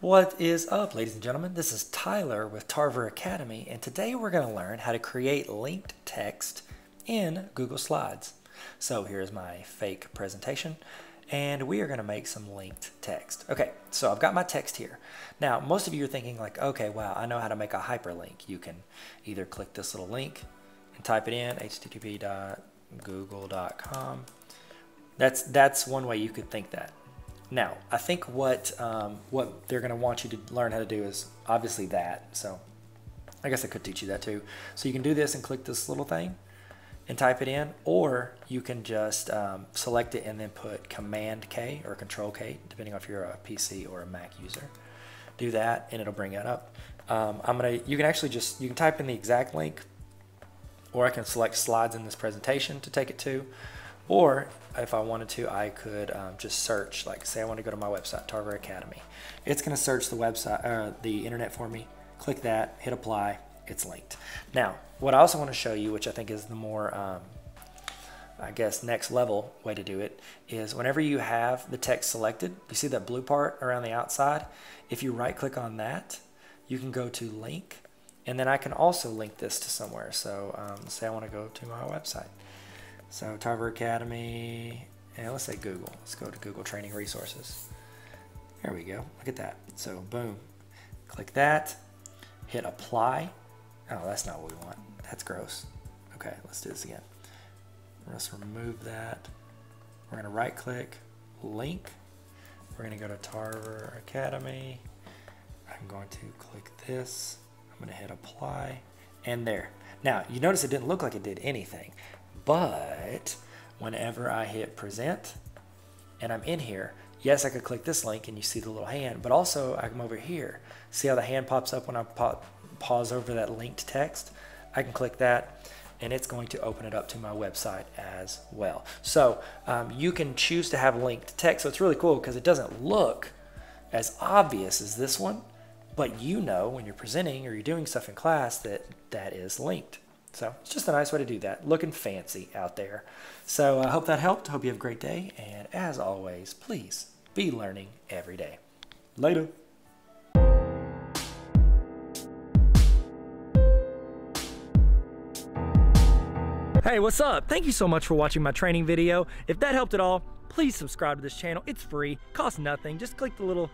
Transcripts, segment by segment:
What is up, ladies and gentlemen? This is Tyler with Tarver Academy, and today we're going to learn how to create linked text in Google Slides. So here's my fake presentation, and we are going to make some linked text. Okay, so I've got my text here. Now, most of you are thinking like, okay, wow, I know how to make a hyperlink. You can either click this little link and type it in, http.google.com. That's, that's one way you could think that. Now, I think what um, what they're going to want you to learn how to do is obviously that. So I guess I could teach you that too. So you can do this and click this little thing and type it in, or you can just um, select it and then put Command K or Control K, depending if you're a PC or a Mac user. Do that and it'll bring it up. Um, I'm gonna. You can actually just you can type in the exact link, or I can select slides in this presentation to take it to. Or if I wanted to, I could um, just search, like say I want to go to my website, Tarver Academy. It's going to search the website, uh, the internet for me. Click that, hit apply, it's linked. Now, what I also want to show you, which I think is the more, um, I guess, next level way to do it, is whenever you have the text selected, you see that blue part around the outside? If you right click on that, you can go to link, and then I can also link this to somewhere. So um, say I want to go to my website. So Tarver Academy, and let's say Google. Let's go to Google Training Resources. There we go. Look at that. So boom, click that, hit apply. Oh, that's not what we want. That's gross. Okay, let's do this again. Let's remove that. We're gonna right click, link. We're gonna go to Tarver Academy. I'm going to click this. I'm gonna hit apply and there. Now, you notice it didn't look like it did anything. But whenever I hit present and I'm in here, yes, I could click this link and you see the little hand, but also I come over here. See how the hand pops up when I pause over that linked text? I can click that and it's going to open it up to my website as well. So um, you can choose to have linked text. So it's really cool because it doesn't look as obvious as this one, but you know when you're presenting or you're doing stuff in class that that is linked. So it's just a nice way to do that. Looking fancy out there. So I hope that helped. Hope you have a great day. And as always, please be learning every day. Later. Hey, what's up? Thank you so much for watching my training video. If that helped at all, please subscribe to this channel. It's free, costs nothing. Just click the little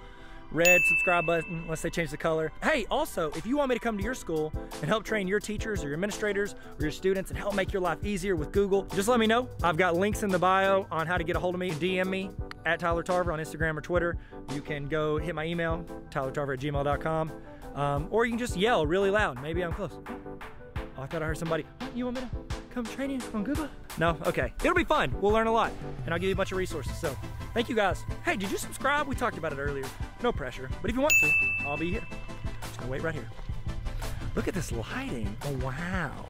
red subscribe button unless they change the color. Hey, also, if you want me to come to your school and help train your teachers or your administrators or your students and help make your life easier with Google, just let me know. I've got links in the bio on how to get a hold of me. DM me at Tyler Tarver on Instagram or Twitter. You can go hit my email, tylertarver at gmail.com, um, or you can just yell really loud. Maybe I'm close. Oh, I thought I heard somebody. You want me to come train you on Google? No? Okay. It'll be fun. We'll learn a lot. And I'll give you a bunch of resources. So thank you guys. Hey, did you subscribe? We talked about it earlier. No pressure. But if you want to, I'll be here. Just gonna wait right here. Look at this lighting. Oh, wow.